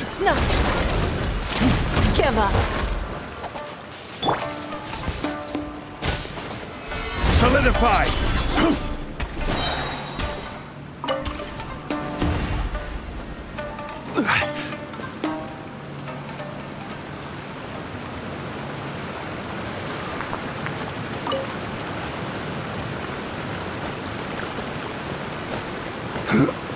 It's not. Give up. Solidify! Huh?